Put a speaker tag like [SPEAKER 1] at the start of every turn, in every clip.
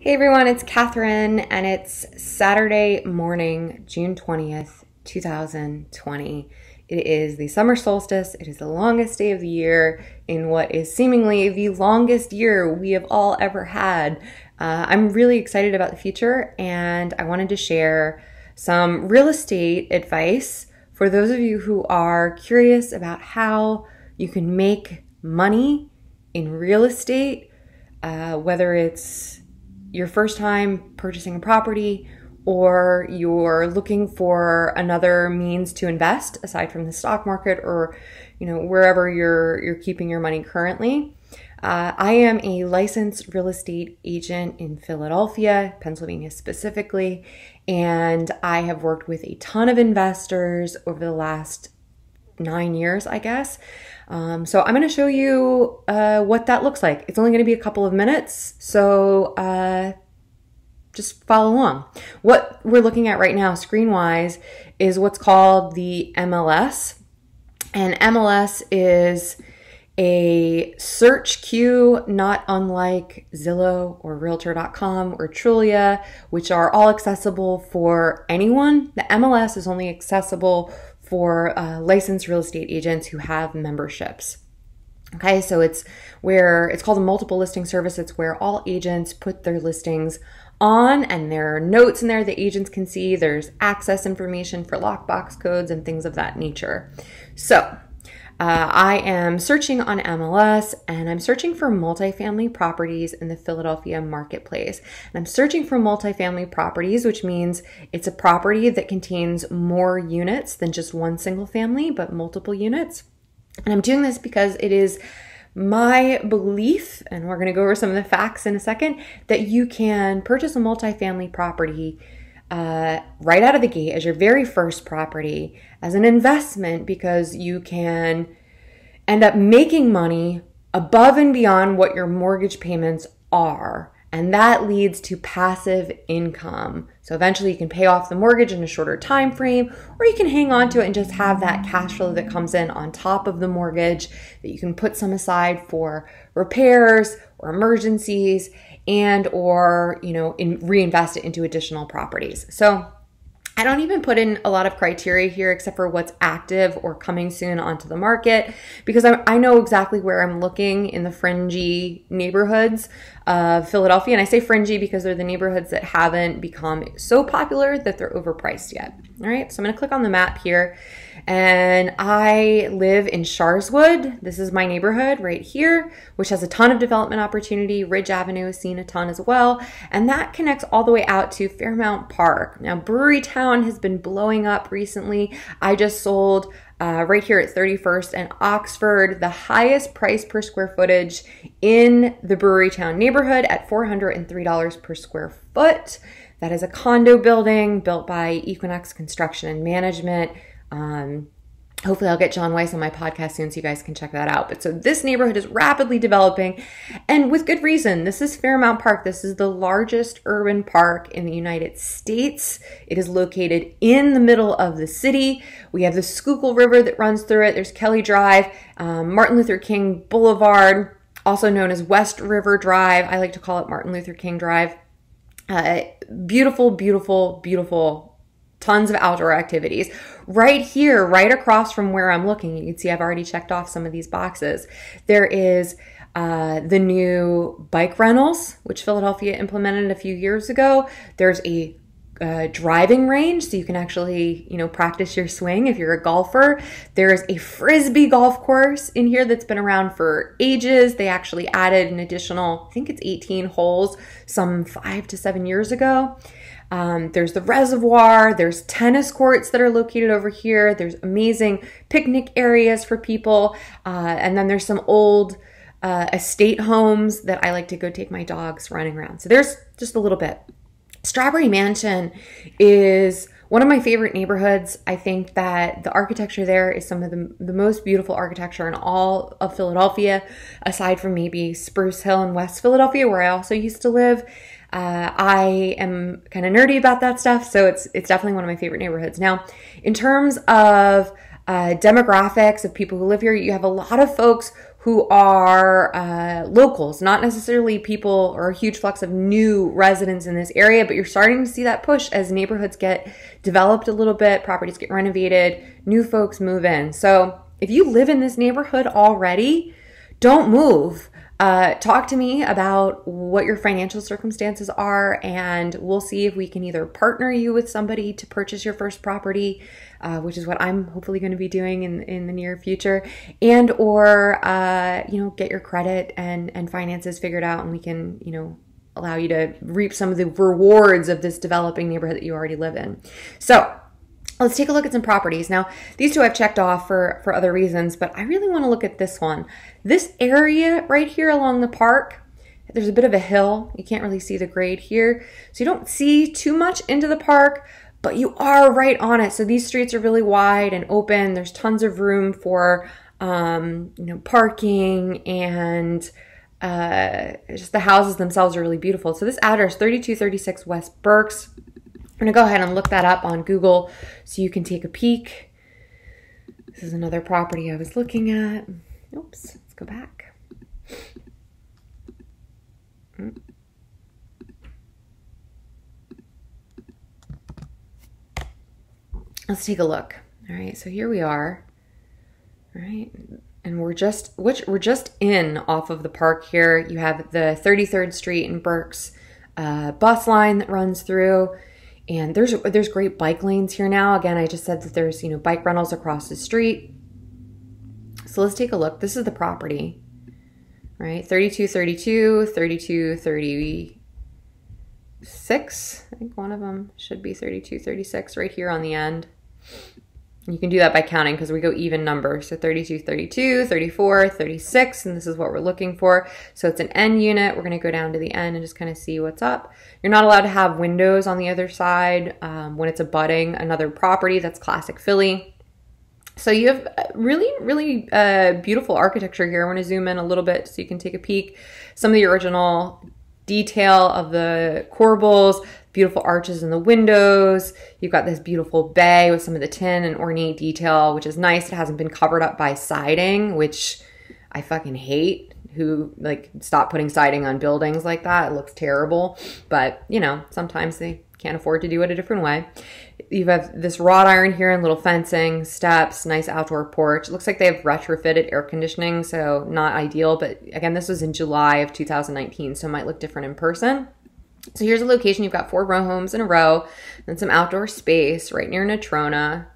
[SPEAKER 1] Hey everyone, it's Kathryn, and it's Saturday morning, June 20th, 2020. It is the summer solstice. It is the longest day of the year in what is seemingly the longest year we have all ever had. Uh, I'm really excited about the future, and I wanted to share some real estate advice for those of you who are curious about how you can make money in real estate, uh, whether it's your first time purchasing a property or you're looking for another means to invest aside from the stock market or you know wherever you're you're keeping your money currently. Uh, I am a licensed real estate agent in Philadelphia, Pennsylvania specifically, and I have worked with a ton of investors over the last nine years, I guess. Um, so I'm going to show you uh, what that looks like. It's only going to be a couple of minutes, so uh, just follow along. What we're looking at right now, screen-wise, is what's called the MLS. And MLS is a search queue not unlike Zillow or Realtor.com or Trulia, which are all accessible for anyone. The MLS is only accessible for uh, licensed real estate agents who have memberships. Okay, so it's where it's called a multiple listing service. It's where all agents put their listings on and there are notes in there the agents can see. There's access information for lockbox codes and things of that nature. So uh, I am searching on MLS and I'm searching for multifamily properties in the Philadelphia marketplace. And I'm searching for multifamily properties, which means it's a property that contains more units than just one single family, but multiple units. And I'm doing this because it is my belief, and we're going to go over some of the facts in a second, that you can purchase a multifamily property uh, right out of the gate as your very first property as an investment because you can end up making money above and beyond what your mortgage payments are. And that leads to passive income. So eventually you can pay off the mortgage in a shorter time frame, or you can hang on to it and just have that cash flow that comes in on top of the mortgage that you can put some aside for repairs or emergencies and or you know in, reinvest it into additional properties so I don't even put in a lot of criteria here except for what's active or coming soon onto the market because I, I know exactly where I'm looking in the fringy neighborhoods of Philadelphia. And I say fringy because they're the neighborhoods that haven't become so popular that they're overpriced yet. All right, so I'm to click on the map here and I live in Sharswood. This is my neighborhood right here, which has a ton of development opportunity. Ridge Avenue has seen a ton as well. And that connects all the way out to Fairmount Park. Now, Brewery Town has been blowing up recently. I just sold uh, right here at 31st and Oxford, the highest price per square footage in the Brewery Town neighborhood at $403 per square foot. That is a condo building built by Equinox Construction and Management. Um, hopefully I'll get John Weiss on my podcast soon so you guys can check that out. But so this neighborhood is rapidly developing and with good reason. This is Fairmount Park. This is the largest urban park in the United States. It is located in the middle of the city. We have the Schuylkill River that runs through it. There's Kelly Drive, um, Martin Luther King Boulevard, also known as West River Drive. I like to call it Martin Luther King Drive. Uh, beautiful, beautiful, beautiful tons of outdoor activities. Right here, right across from where I'm looking, you can see I've already checked off some of these boxes. There is uh, the new bike rentals, which Philadelphia implemented a few years ago. There's a uh, driving range, so you can actually, you know, practice your swing if you're a golfer. There's a frisbee golf course in here that's been around for ages. They actually added an additional, I think it's 18 holes, some five to seven years ago. Um, there's the reservoir, there's tennis courts that are located over here, there's amazing picnic areas for people, uh, and then there's some old uh, estate homes that I like to go take my dogs running around. So there's just a little bit. Strawberry Mansion is one of my favorite neighborhoods. I think that the architecture there is some of the, the most beautiful architecture in all of Philadelphia, aside from maybe Spruce Hill in West Philadelphia, where I also used to live. Uh, I am kind of nerdy about that stuff, so it's it's definitely one of my favorite neighborhoods. Now, in terms of uh, demographics of people who live here, you have a lot of folks who are uh, locals, not necessarily people or a huge flux of new residents in this area, but you're starting to see that push as neighborhoods get developed a little bit, properties get renovated, new folks move in. So if you live in this neighborhood already, don't move. Uh, talk to me about what your financial circumstances are, and we'll see if we can either partner you with somebody to purchase your first property, uh, which is what I'm hopefully going to be doing in in the near future, and or uh, you know get your credit and and finances figured out, and we can you know allow you to reap some of the rewards of this developing neighborhood that you already live in. So Let's take a look at some properties. Now, these two I've checked off for, for other reasons, but I really want to look at this one. This area right here along the park, there's a bit of a hill. You can't really see the grade here. So you don't see too much into the park, but you are right on it. So these streets are really wide and open. There's tons of room for, um, you know, parking and uh, just the houses themselves are really beautiful. So this address, 3236 West Berks, I'm to go ahead and look that up on Google so you can take a peek. This is another property I was looking at. Oops, let's go back. Let's take a look. All right, so here we are. All right, and we're just which we're just in off of the park here. You have the 33rd Street and Berks uh, bus line that runs through and there's there's great bike lanes here now. Again, I just said that there's, you know, bike rentals across the street. So let's take a look. This is the property. Right? 3232, 3236. I think one of them should be 3236 right here on the end. You can do that by counting because we go even numbers. So 32, 32, 34, 36, and this is what we're looking for. So it's an N unit. We're going to go down to the N and just kind of see what's up. You're not allowed to have windows on the other side um, when it's abutting another property. That's classic Philly. So you have really, really uh, beautiful architecture here. I want to zoom in a little bit so you can take a peek. Some of the original detail of the corbels, beautiful arches in the windows. You've got this beautiful bay with some of the tin and ornate detail, which is nice. It hasn't been covered up by siding, which I fucking hate. Who like stop putting siding on buildings like that? It looks terrible. But you know, sometimes they can't afford to do it a different way. You have this wrought iron here and little fencing, steps, nice outdoor porch. It looks like they have retrofitted air conditioning, so not ideal. But again, this was in July of 2019, so it might look different in person. So here's a location. You've got four row homes in a row, and some outdoor space right near Natrona.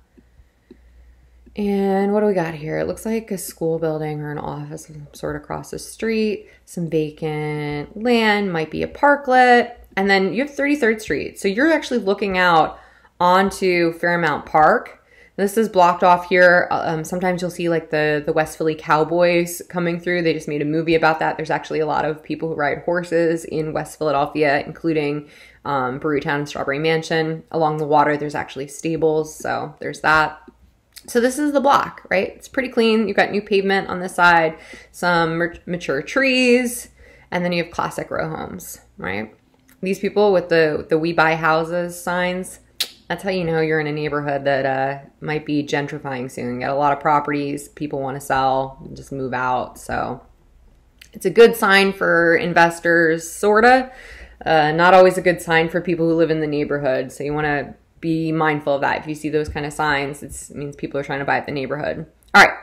[SPEAKER 1] And what do we got here? It looks like a school building or an office sort of across the street. Some vacant land, might be a parklet. And then you have 33rd Street. So you're actually looking out onto Fairmount Park. This is blocked off here. Um, sometimes you'll see like the the West Philly Cowboys coming through. They just made a movie about that. There's actually a lot of people who ride horses in West Philadelphia, including um, Brewtown and Strawberry Mansion. Along the water, there's actually stables, so there's that. So this is the block, right? It's pretty clean. You've got new pavement on the side, some mature trees, and then you have classic row homes, right? These people with the the we buy houses signs, that's how you know you're in a neighborhood that uh, might be gentrifying soon. You got a lot of properties, people want to sell, just move out. So it's a good sign for investors, sorta. Uh, not always a good sign for people who live in the neighborhood. So you want to be mindful of that. If you see those kind of signs, it means people are trying to buy the neighborhood. All right,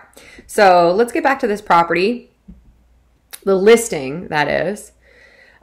[SPEAKER 1] so let's get back to this property. The listing, that is.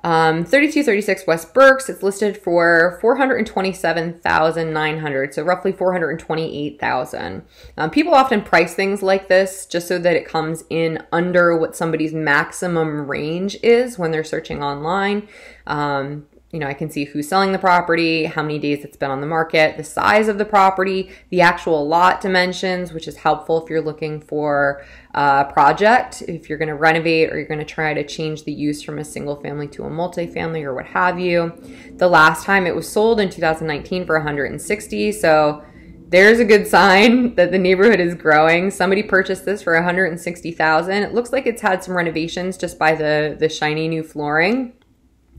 [SPEAKER 1] Um, 3236 West Berks, it's listed for 427,900, so roughly 428,000. Um, people often price things like this just so that it comes in under what somebody's maximum range is when they're searching online. Um, you know, I can see who's selling the property, how many days it's been on the market, the size of the property, the actual lot dimensions, which is helpful if you're looking for a project, if you're going to renovate or you're going to try to change the use from a single family to a multifamily or what have you. The last time it was sold in 2019 for 160, so there's a good sign that the neighborhood is growing. Somebody purchased this for 160,000. It looks like it's had some renovations just by the the shiny new flooring.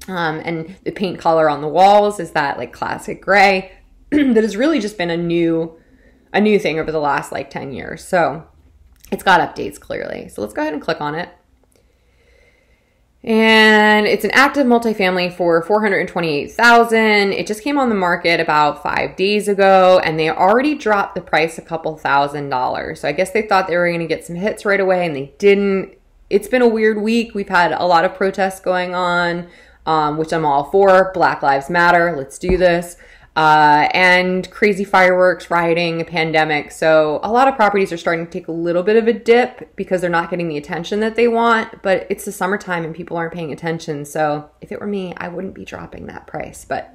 [SPEAKER 1] Um, and the paint color on the walls is that like classic gray that has really just been a new a new thing over the last like 10 years. So it's got updates clearly. So let's go ahead and click on it. And it's an active multifamily for 428,000. It just came on the market about 5 days ago and they already dropped the price a couple thousand dollars. So I guess they thought they were going to get some hits right away and they didn't. It's been a weird week. We've had a lot of protests going on, um, which I'm all for. Black Lives Matter. Let's do this uh, and crazy fireworks, rioting, pandemic. So a lot of properties are starting to take a little bit of a dip because they're not getting the attention that they want. But it's the summertime and people aren't paying attention. So if it were me, I wouldn't be dropping that price. But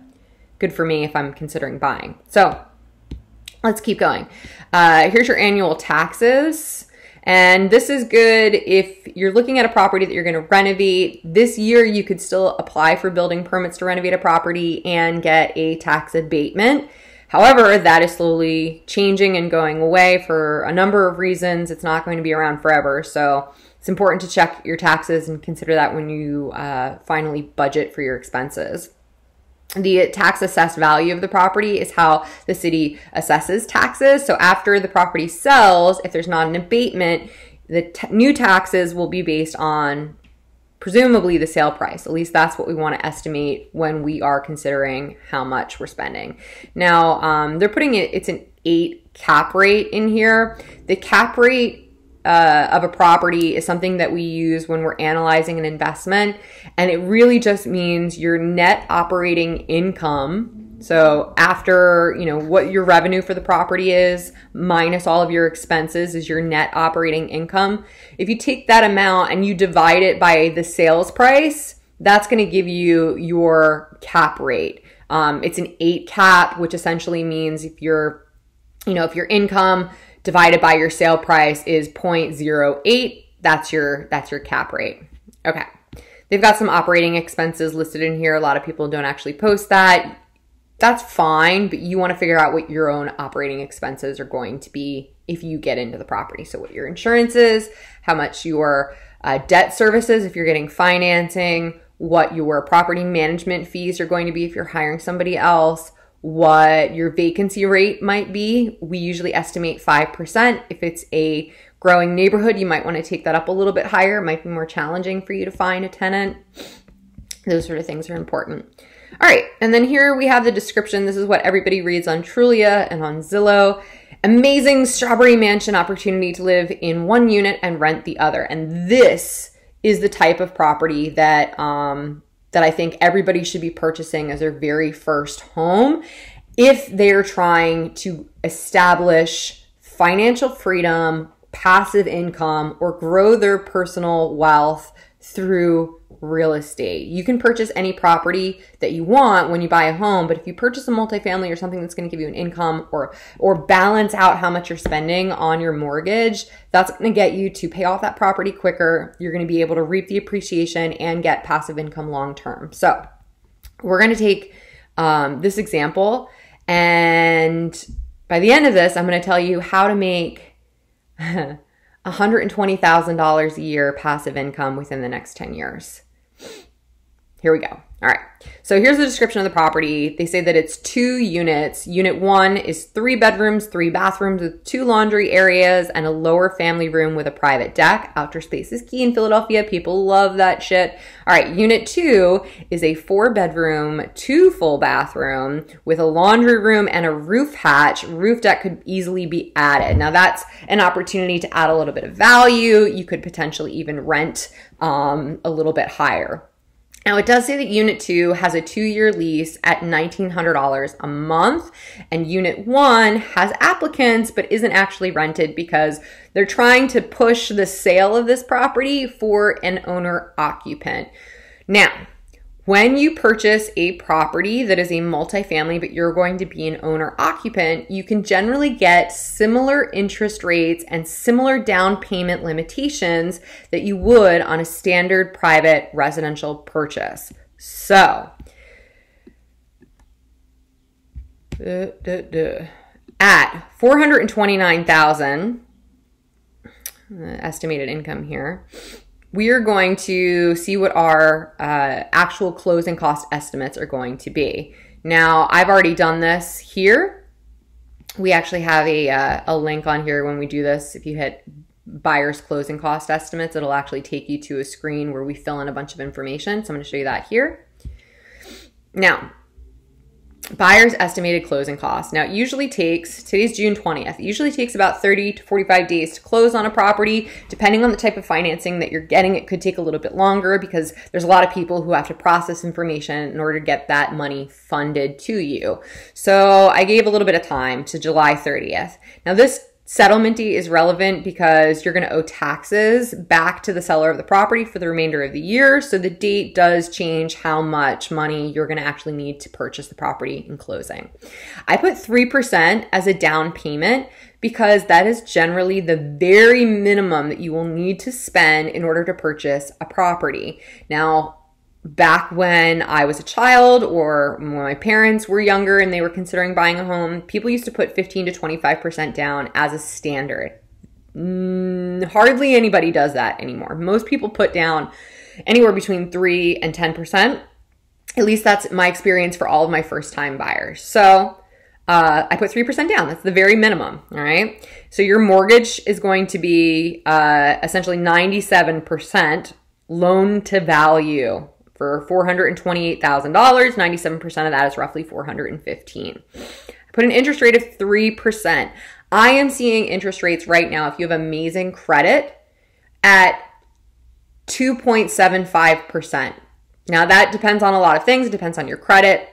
[SPEAKER 1] good for me if I'm considering buying. So let's keep going. Uh, here's your annual taxes. And this is good if you're looking at a property that you're going to renovate. This year, you could still apply for building permits to renovate a property and get a tax abatement. However, that is slowly changing and going away for a number of reasons. It's not going to be around forever. So it's important to check your taxes and consider that when you uh, finally budget for your expenses the tax assessed value of the property is how the city assesses taxes. So after the property sells, if there's not an abatement, the new taxes will be based on presumably the sale price. At least that's what we want to estimate when we are considering how much we're spending. Now, um, they're putting it, it's an eight cap rate in here. The cap rate uh, of a property is something that we use when we're analyzing an investment. And it really just means your net operating income. So after, you know, what your revenue for the property is minus all of your expenses is your net operating income. If you take that amount and you divide it by the sales price, that's going to give you your cap rate. Um, it's an eight cap, which essentially means if you're, you know, if your income divided by your sale price is 0.08. That's your that's your cap rate. Okay. They've got some operating expenses listed in here. A lot of people don't actually post that. That's fine, but you want to figure out what your own operating expenses are going to be if you get into the property. So, what your insurance is, how much your uh, debt services if you're getting financing, what your property management fees are going to be if you're hiring somebody else, what your vacancy rate might be. We usually estimate 5%. If it's a growing neighborhood, you might want to take that up a little bit higher. It might be more challenging for you to find a tenant. Those sort of things are important. All right, and then here we have the description. This is what everybody reads on Trulia and on Zillow. Amazing strawberry mansion opportunity to live in one unit and rent the other. And this is the type of property that um, that I think everybody should be purchasing as their very first home if they're trying to establish financial freedom, passive income, or grow their personal wealth through real estate. You can purchase any property that you want when you buy a home, but if you purchase a multifamily or something that's going to give you an income or or balance out how much you're spending on your mortgage, that's going to get you to pay off that property quicker. You're going to be able to reap the appreciation and get passive income long term. So, we're going to take um, this example and by the end of this, I'm going to tell you how to make $120,000 a year passive income within the next 10 years. Here we go. All right. So here's the description of the property. They say that it's two units. Unit one is three bedrooms, three bathrooms with two laundry areas and a lower family room with a private deck. Outdoor space is key in Philadelphia. People love that shit. All right. Unit two is a four bedroom, two full bathroom with a laundry room and a roof hatch. Roof deck could easily be added. Now that's an opportunity to add a little bit of value. You could potentially even rent um, a little bit higher. Now, it does say that Unit 2 has a two year lease at $1,900 a month, and Unit 1 has applicants but isn't actually rented because they're trying to push the sale of this property for an owner occupant. Now, when you purchase a property that is a multifamily, but you're going to be an owner occupant, you can generally get similar interest rates and similar down payment limitations that you would on a standard private residential purchase. So, duh, duh, duh. at 429,000 uh, estimated income here, we are going to see what our uh, actual closing cost estimates are going to be. Now, I've already done this here. We actually have a, uh, a link on here when we do this. If you hit buyer's closing cost estimates. It'll actually take you to a screen where we fill in a bunch of information. So I'm going to show you that here. Now, buyer's estimated closing cost. Now, it usually takes, today's June 20th, it usually takes about 30 to 45 days to close on a property. Depending on the type of financing that you're getting, it could take a little bit longer because there's a lot of people who have to process information in order to get that money funded to you. So I gave a little bit of time to July 30th. Now, this settlement date is relevant because you're going to owe taxes back to the seller of the property for the remainder of the year. So the date does change how much money you're going to actually need to purchase the property in closing. I put 3% as a down payment because that is generally the very minimum that you will need to spend in order to purchase a property. Now, back when I was a child or when my parents were younger and they were considering buying a home, people used to put 15 to 25% down as a standard. Mm, hardly anybody does that anymore. Most people put down anywhere between 3 and 10%. At least that's my experience for all of my first time buyers. So, uh, I put 3% down. That's the very minimum. All right. So your mortgage is going to be uh, essentially 97% loan to value for $428,000. 97% of that is roughly 415. I put an interest rate of 3%. I am seeing interest rates right now if you have amazing credit at 2.75%. Now that depends on a lot of things. It depends on your credit.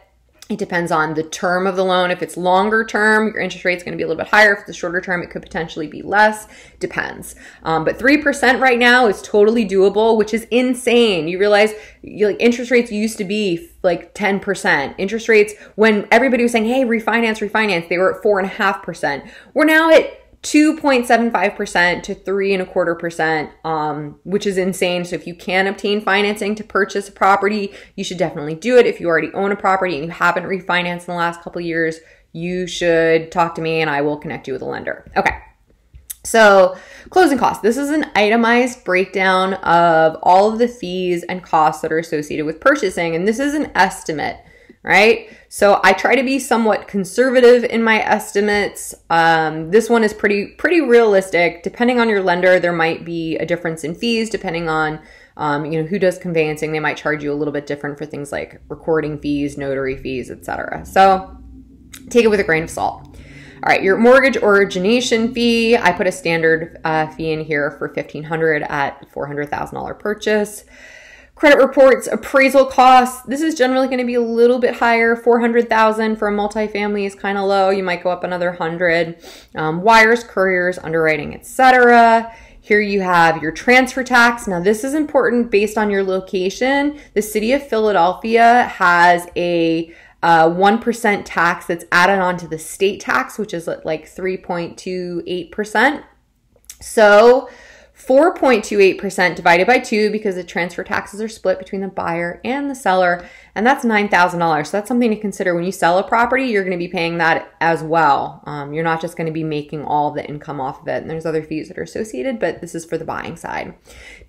[SPEAKER 1] It depends on the term of the loan. If it's longer term, your interest rate is going to be a little bit higher. If it's shorter term, it could potentially be less. Depends. Um, but 3% right now is totally doable, which is insane. You realize you, like interest rates used to be like 10%. Interest rates, when everybody was saying, hey, refinance, refinance, they were at 4.5%. We're now at 2.75% to three and a quarter percent, um, which is insane. So if you can obtain financing to purchase a property, you should definitely do it. If you already own a property and you haven't refinanced in the last couple years, you should talk to me and I will connect you with a lender. Okay. So, closing costs. This is an itemized breakdown of all of the fees and costs that are associated with purchasing, and this is an estimate right? So I try to be somewhat conservative in my estimates. Um, this one is pretty pretty realistic. Depending on your lender, there might be a difference in fees depending on um, you know who does conveyancing. They might charge you a little bit different for things like recording fees, notary fees, etc. So take it with a grain of salt. All right, your mortgage origination fee. I put a standard uh, fee in here for fifteen hundred at four hundred thousand dollar purchase. Credit reports, appraisal costs. This is generally going to be a little bit higher. 400,000 for a multifamily is kind of low. You might go up another 100. Um, wires, couriers, underwriting, etc. Here you have your transfer tax. Now, this is important based on your location. The city of Philadelphia has a uh, 1% tax that's added on to the state tax, which is like 3.28%. So, 4.28% divided by 2 because the transfer taxes are split between the buyer and the seller, and that's $9,000. So that's something to consider when you sell a property, you're going to be paying that as well. Um, you're not just going to be making all the income off of it, and there's other fees that are associated, but this is for the buying side.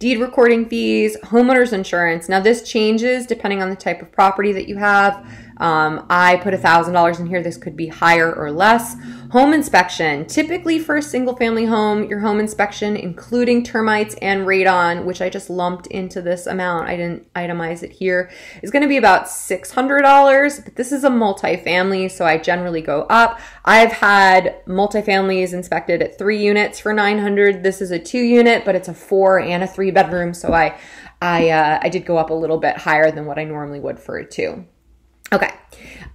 [SPEAKER 1] Deed recording fees, homeowners insurance. Now, this changes depending on the type of property that you have. Um, I put $1,000 in here. This could be higher or less. Home inspection. Typically for a single family home, your home inspection, including termites and radon, which I just lumped into this amount, I didn't itemize it here, is going to be about $600. But this is a multifamily, so I generally go up. I've had multifamilies inspected at three units for 900. This is a two unit, but it's a four and a three bedroom. So I, I, uh, I did go up a little bit higher than what I normally would for a two. Okay.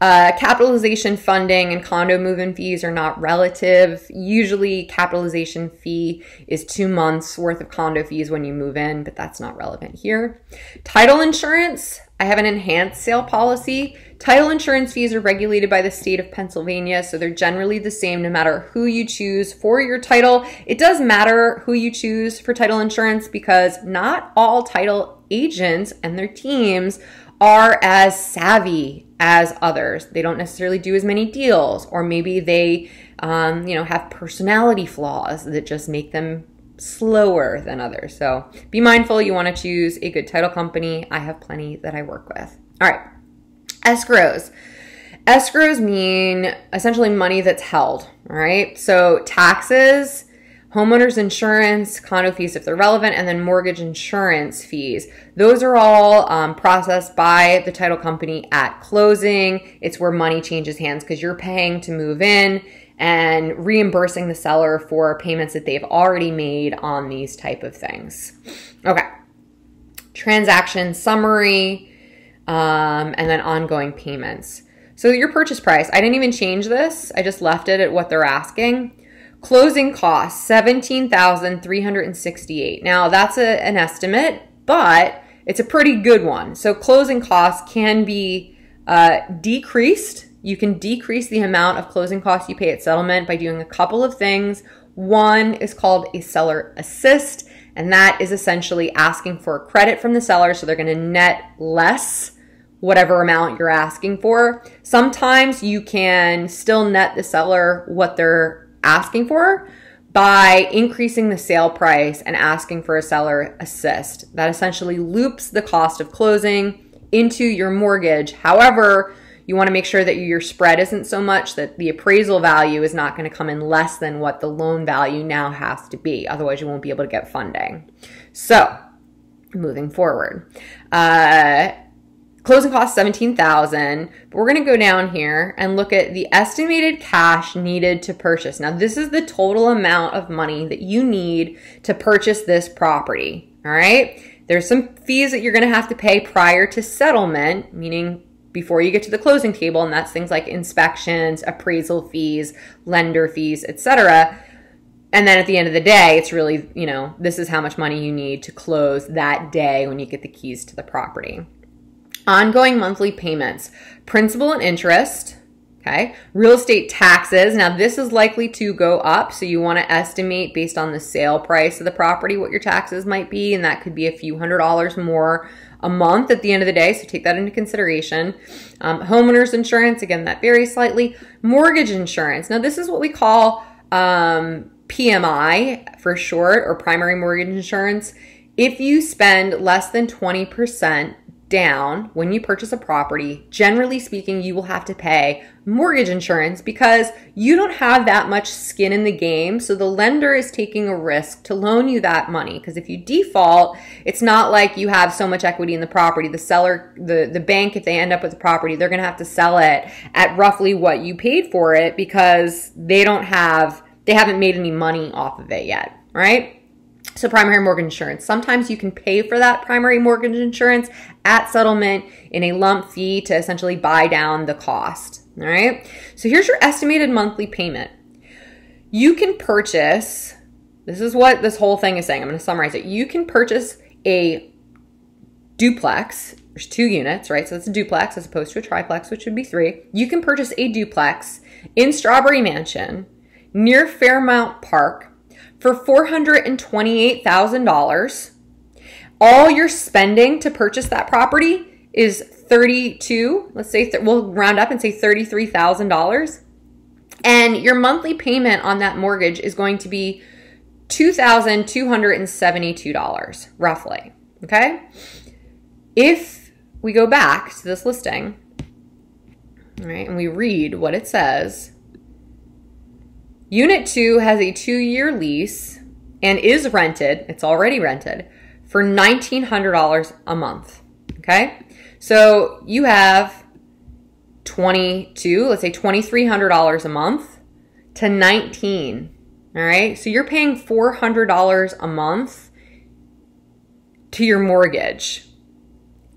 [SPEAKER 1] Uh, capitalization funding and condo move-in fees are not relative. Usually, capitalization fee is two months worth of condo fees when you move in, but that's not relevant here. Title insurance. I have an enhanced sale policy. Title insurance fees are regulated by the state of Pennsylvania, so they're generally the same no matter who you choose for your title. It does matter who you choose for title insurance because not all title agents and their teams are as savvy as others. They don't necessarily do as many deals, or maybe they, um, you know, have personality flaws that just make them slower than others. So be mindful. You want to choose a good title company. I have plenty that I work with. All right, escrows. Escrows mean essentially money that's held. All right, so taxes homeowners insurance, condo fees if they're relevant, and then mortgage insurance fees. Those are all um, processed by the title company at closing. It's where money changes hands because you're paying to move in and reimbursing the seller for payments that they've already made on these type of things. Okay. Transaction summary, um, and then ongoing payments. So your purchase price, I didn't even change this. I just left it at what they're asking. Closing costs, 17,368. Now that's a, an estimate, but it's a pretty good one. So closing costs can be uh, decreased. You can decrease the amount of closing costs you pay at settlement by doing a couple of things. One is called a seller assist, and that is essentially asking for a credit from the seller. So they're going to net less whatever amount you're asking for. Sometimes you can still net the seller what they're asking for by increasing the sale price and asking for a seller assist. That essentially loops the cost of closing into your mortgage. However, you want to make sure that your spread isn't so much that the appraisal value is not going to come in less than what the loan value now has to be. Otherwise, you won't be able to get funding. So, moving forward. Uh, Closing cost 17,000. But we're going to go down here and look at the estimated cash needed to purchase. Now, this is the total amount of money that you need to purchase this property. All right? There's some fees that you're going to have to pay prior to settlement, meaning before you get to the closing table, and that's things like inspections, appraisal fees, lender fees, etc. And then at the end of the day, it's really, you know, this is how much money you need to close that day when you get the keys to the property. Ongoing monthly payments, principal and interest, okay? Real estate taxes. Now, this is likely to go up, so you want to estimate based on the sale price of the property what your taxes might be, and that could be a few hundred dollars more a month at the end of the day, so take that into consideration. Um, homeowners insurance, again, that varies slightly. Mortgage insurance. Now, this is what we call um, PMI for short, or primary mortgage insurance. If you spend less than 20% down when you purchase a property, generally speaking, you will have to pay mortgage insurance because you don't have that much skin in the game. So the lender is taking a risk to loan you that money. Because if you default, it's not like you have so much equity in the property. The seller, the, the bank, if they end up with the property, they're going to have to sell it at roughly what you paid for it because they don't have, they haven't made any money off of it yet, right? So primary mortgage insurance. Sometimes you can pay for that primary mortgage insurance at settlement in a lump fee to essentially buy down the cost. All right. So here's your estimated monthly payment. You can purchase, this is what this whole thing is saying. I'm going to summarize it. You can purchase a duplex. There's two units, right? So it's a duplex as opposed to a triplex, which would be three. You can purchase a duplex in Strawberry Mansion near Fairmount Park for $428,000. All you're spending to purchase that property is 32, let's say th- we'll round up and say $33,000. And your monthly payment on that mortgage is going to be $2,272 roughly, okay? If we go back to this listing, right, and we read what it says, Unit 2 has a two year lease and is rented, it's already rented, for $1,900 a month. Okay? So you have 22, let's say $2,300 a month to 19. All right? So you're paying $400 a month to your mortgage.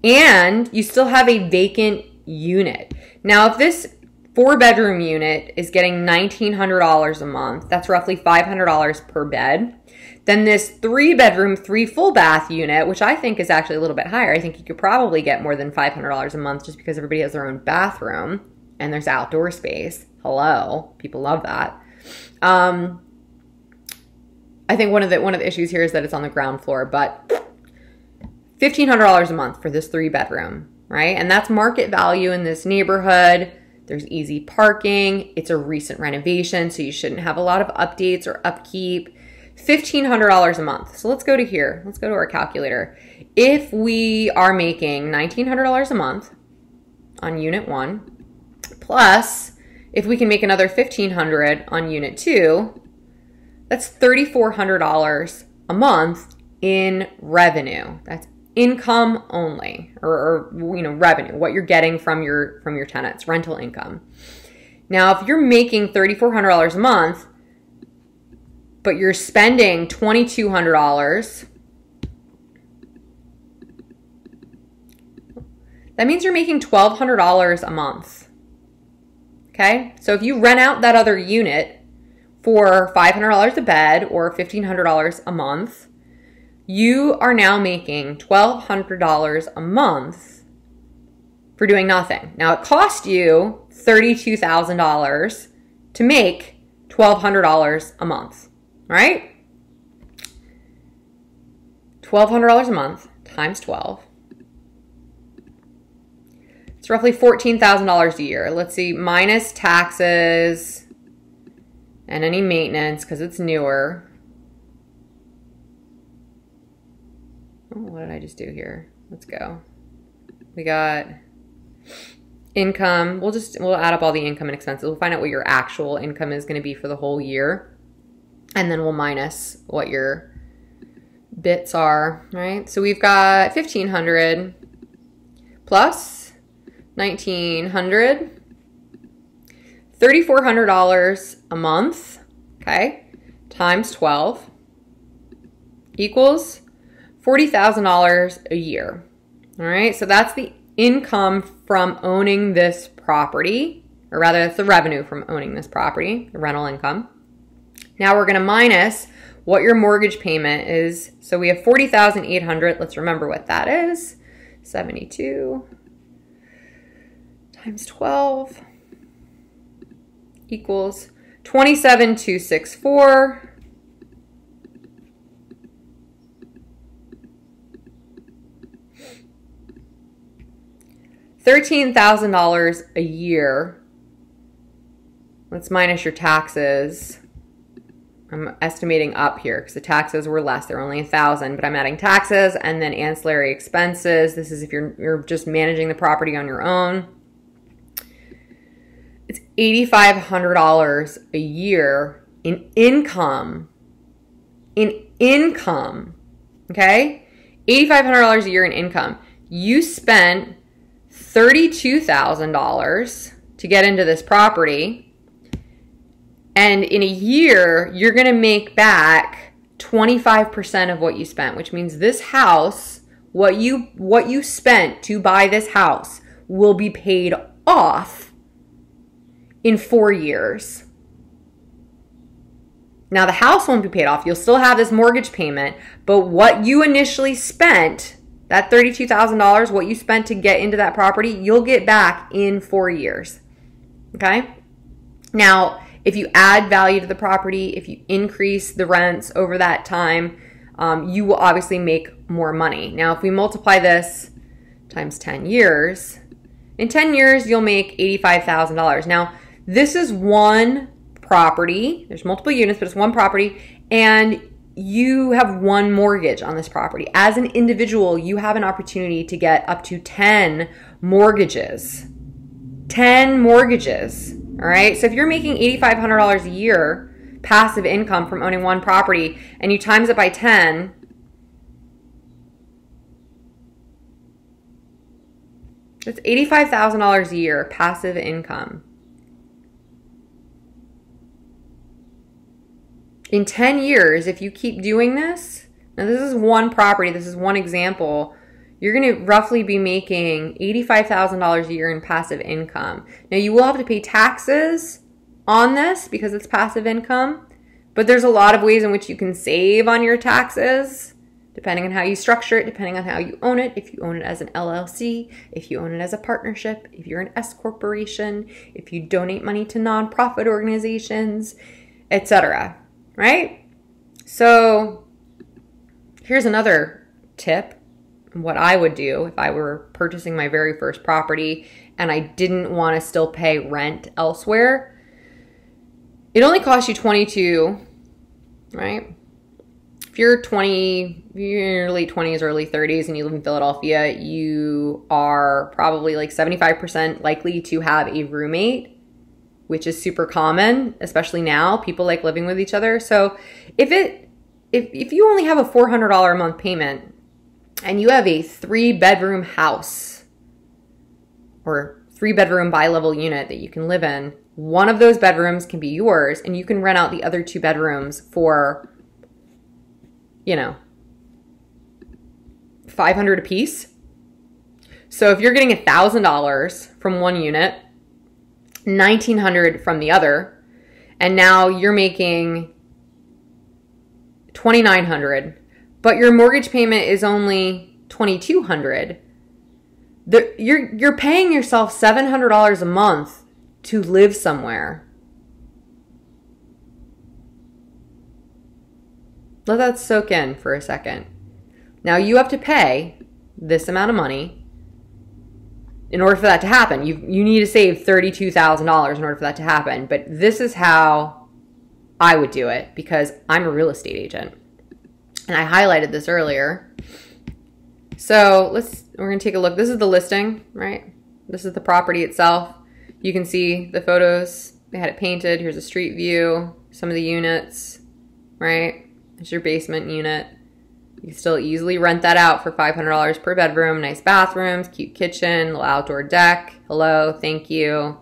[SPEAKER 1] And you still have a vacant unit. Now, if this four bedroom unit is getting $1,900 a month. That's roughly $500 per bed. Then this three bedroom, three full bath unit, which I think is actually a little bit higher. I think you could probably get more than $500 a month just because everybody has their own bathroom and there's outdoor space. Hello, people love that. Um, I think one of the one of the issues here is that it's on the ground floor, but $1,500 a month for this three bedroom, right? And that's market value in this neighborhood. There's easy parking. It's a recent renovation, so you shouldn't have a lot of updates or upkeep. $1,500 a month. So let's go to here. Let's go to our calculator. If we are making $1,900 a month on unit one, plus if we can make another 1500 on unit two, That's $3,400 a month in revenue. That's income only or, or, you know revenue what you're getting from your from your tenants rental income. Now if you're making $3400 a month but you're spending $2200 that means you're making $1200 a month. Okay? So if you rent out that other unit for $500 a bed or $1500 a month you are now making $1,200 a month for doing nothing. Now, it cost you $32,000 to make $1,200 a month, right? $1,200 a month times 12. It's roughly $14,000 a year. Let's see, minus taxes and any maintenance because it's newer. Oh, what did I just do here? Let's go. We got income. We'll just we'll add up all the income and expenses. We'll find out what your actual income is going to be for the whole year. And then we'll minus what your bits are, right? So we've got 1500 plus 1900 $3,400 a month, okay, times 12 equals $40,000 a year. All right, so that's the income from owning this property, or rather, that's the revenue from owning this property, the rental income. Now we're going to minus what your mortgage payment is. So we have 40,800. Let's remember what that is. 72 times 12 equals 27,264 $13,000 a year. Let's minus your taxes. I'm estimating up here because the taxes were less. They're only a thousand, but I'm adding taxes and then ancillary expenses. This is if you're you're just managing the property on your own. It's $8,500 a year in income. In income. Okay? $8,500 a year in income. You spent $32,000 to get into this property. And in a year, you're going to make back 25% of what you spent, which means this house, what you what you spent to buy this house will be paid off in 4 years. Now the house won't be paid off. You'll still have this mortgage payment, but what you initially spent that $32,000, what you spent to get into that property, you'll get back in four years. Okay? Now, if you add value to the property, if you increase the rents over that time, um, you will obviously make more money. Now, if we multiply this times 10 years, in 10 years, you'll make $85,000. Now, this is one property. There's multiple units, but it's one property. And you have one mortgage on this property. As an individual, you have an opportunity to get up to 10 mortgages. 10 mortgages. All right. So if you're making $8,500 a year passive income from owning one property and you times it by 10, that's $85,000 a year passive income. In 10 years, if you keep doing this, now this is one property, this is one example, you're going to roughly be making $85,000 a year in passive income. Now, you will have to pay taxes on this because it's passive income, but there's a lot of ways in which you can save on your taxes depending on how you structure it, depending on how you own it, if you own it as an LLC, if you own it as a partnership, if you're an S corporation, if you donate money to nonprofit organizations, etc right? So here's another tip what I would do if I were purchasing my very first property and I didn't want to still pay rent elsewhere. It only costs you 22, right? If you're 20, you're late 20s, early 30s, and you live in Philadelphia, you are probably like 75% likely to have a roommate which is super common, especially now. People like living with each other. So if it if if you only have a $400 a month payment and you have a 3 bedroom house or 3 bedroom bi-level unit that you can live in, one of those bedrooms can be yours and you can rent out the other two bedrooms for you know 500 a piece. So if you're getting $1,000 from one unit 1900 from the other and now you're making 2900 but your mortgage payment is only 2200 the, you're you're paying yourself $700 a month to live somewhere. Let that soak in for a second. Now you have to pay this amount of money in order for that to happen, you you need to save thirty-two thousand dollars in order for that to happen. But this is how I would do it because I'm a real estate agent, and I highlighted this earlier. So let's we're gonna take a look. This is the listing, right? This is the property itself. You can see the photos. They had it painted. Here's a street view. Some of the units, right? There's your basement unit. You still easily rent that out for $500 per bedroom. Nice bathrooms, cute kitchen, little outdoor deck. Hello, thank you.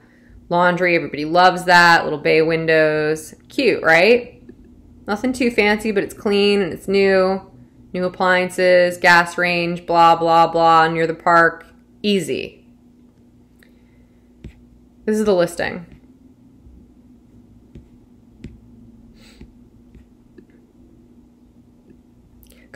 [SPEAKER 1] Laundry, everybody loves that. Little bay windows. Cute, right? Nothing too fancy, but it's clean and it's new. New appliances, gas range, blah, blah, blah, near the park. Easy. This is the listing.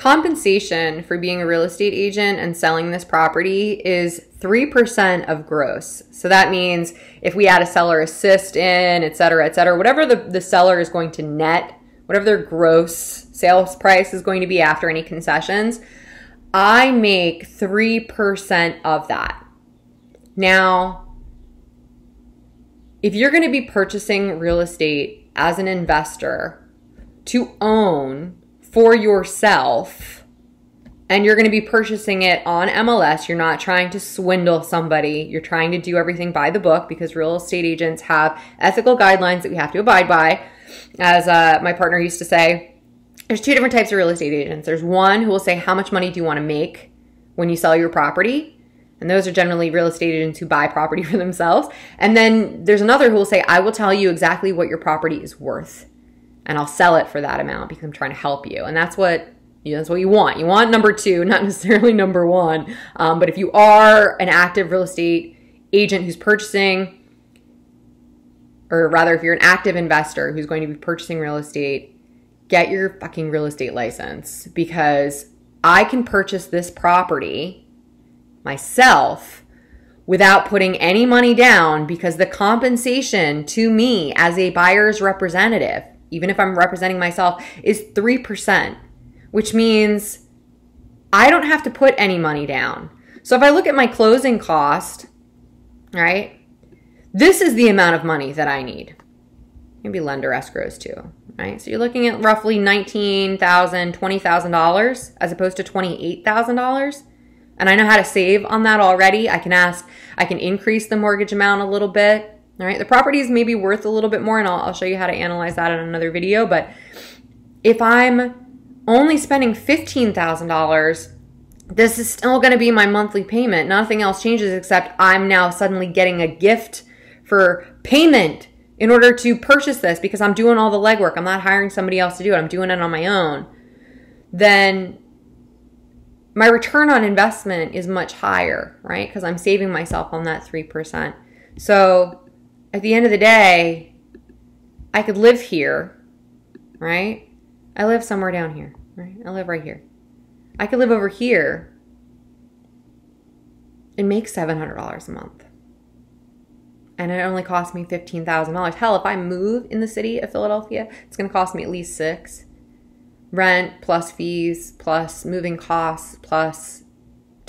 [SPEAKER 1] Compensation for being a real estate agent and selling this property is 3% of gross. So that means if we add a seller assist in, et cetera, et cetera, whatever the, the seller is going to net, whatever their gross sales price is going to be after any concessions, I make 3% of that. Now, if you're going to be purchasing real estate as an investor to own for yourself and you're going to be purchasing it on MLS. You're not trying to swindle somebody. You're trying to do everything by the book because real estate agents have ethical guidelines that we have to abide by. As uh, my partner used to say, there's two different types of real estate agents. There's one who will say, How much money do you want to make when you sell your property? And those are generally real estate agents who buy property for themselves. And then there's another who will say, I will tell you exactly what your property is worth and I'll sell it for that amount because I'm trying to help you. And that's what you that's what you want. You want number two, not necessarily number one. Um, but if you are an active real estate agent who's purchasing, or rather, if you're an active investor who's going to be purchasing real estate, get your fucking real estate license because I can purchase this property myself without putting any money down because the compensation to me as a buyer's representative even if I'm representing myself, is 3%, which means I don't have to put any money down. So if I look at my closing cost, right, this is the amount of money that I need. Maybe lender escrows too, right? So you're looking at roughly $19,000, $20,000 as opposed to $28,000. And I know how to save on that already. I can ask, I can increase the mortgage amount a little bit all right, the property is maybe worth a little bit more, and I'll, I'll show you how to analyze that in another video. But if I'm only spending $15,000, this is still going to be my monthly payment. Nothing else changes except I'm now suddenly getting a gift for payment in order to purchase this because I'm doing all the legwork. I'm not hiring somebody else to do it. I'm doing it on my own. Then my return on investment is much higher, right? Because I'm saving myself on that 3%. So at the end of the day, I could live here, right? I live somewhere down here, right? I live right here. I could live over here and make $700 a month. And it only cost me $15,000. Hell, if I move in the city of Philadelphia, it's going to cost me at least six. Rent plus fees plus moving costs plus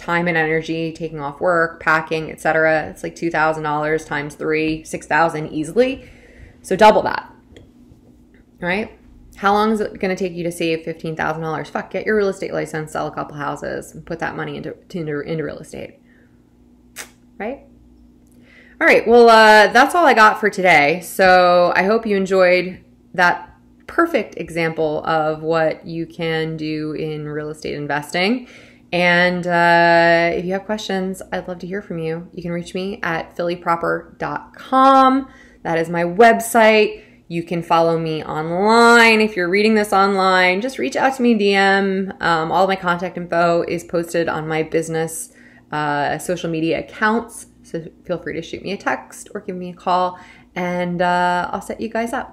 [SPEAKER 1] time and energy taking off work, packing, etc. It's like $2,000 times 3, 6,000 easily. So double that. Right? How long is it going to take you to save $15,000? Fuck, get your real estate license, sell a couple houses, and put that money into, into, into real estate. Right? All right, well, uh, that's all I got for today. So I hope you enjoyed that perfect example of what you can do in real estate investing. And uh, if you have questions, I'd love to hear from you. You can reach me at phillyproper.com. That is my website. You can follow me online. If you're reading this online, just reach out to me DM. Um, all my contact info is posted on my business uh, social media accounts. So feel free to shoot me a text or give me a call, and uh, I'll set you guys up.